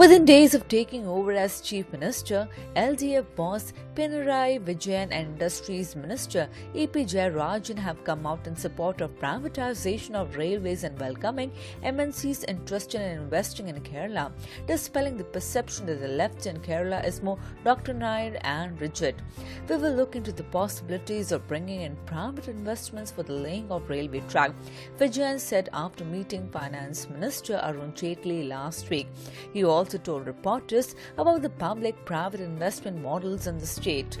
Within days of taking over as Chief Minister, LDF boss Pinarayi Vijayan and Industries Minister EP Jayarajan have come out in support of privatization of railways and welcoming MNCs interested in investing in Kerala, dispelling the perception that the left in Kerala is more doctrinaire and rigid. We will look into the possibilities of bringing in private investments for the laying of railway track, Vijayan said after meeting Finance Minister Arun Jaitley last week. He also told reporters about the public private investment models in the state.